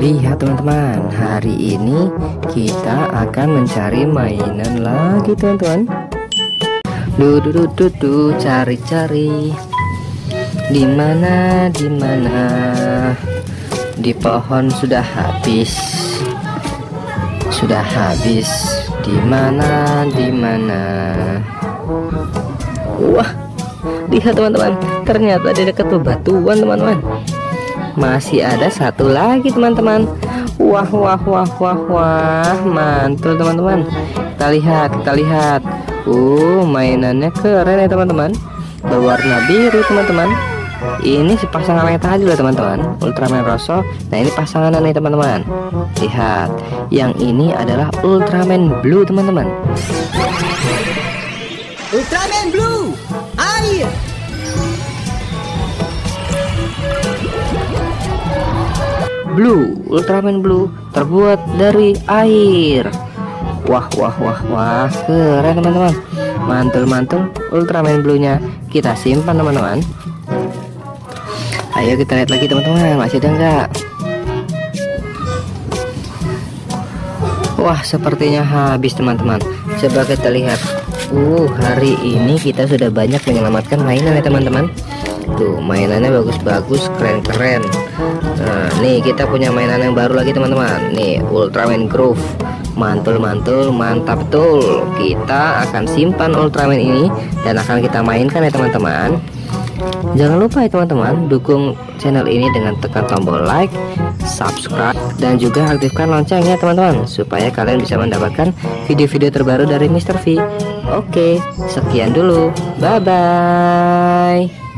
Lihat teman-teman. Hari ini kita akan mencari mainan lagi teman-teman. Dudu dudu du. Cari-cari. Di mana di mana? Di pohon sudah habis. Sudah habis. Di mana di mana? Wah lihat teman-teman. Ternyata di dekat bebatuan teman-teman masih ada satu lagi teman-teman. Wah wah wah wah wah. Mantul teman-teman. Kita lihat kita lihat. Uh mainannya keren ya teman-teman. Berwarna biru teman-teman. Ini si pasangan yang tadi teman-teman. Ultraman Rosso. Nah ini pasangan nih teman-teman. Lihat. Yang ini adalah Ultraman Blue teman-teman. Ultraman Blue Blue Ultraman Blue terbuat dari air. Wah wah wah wah keren teman-teman. Mantul-mantul Ultraman Blue nya kita simpan teman-teman. Ayo kita lihat lagi teman-teman. Masih ada enggak Wah sepertinya habis teman-teman. Coba kita lihat. Uh hari ini kita sudah banyak menyelamatkan mainan ya teman-teman Tuh mainannya bagus-bagus keren-keren Nah nih kita punya mainan yang baru lagi teman-teman Nih Ultraman Groove Mantul-mantul mantap betul Kita akan simpan Ultraman ini Dan akan kita mainkan ya teman-teman Jangan lupa ya teman-teman dukung channel ini dengan tekan tombol like, subscribe, dan juga aktifkan loncengnya teman-teman supaya kalian bisa mendapatkan video-video terbaru dari Mr. V. Oke, sekian dulu. Bye bye.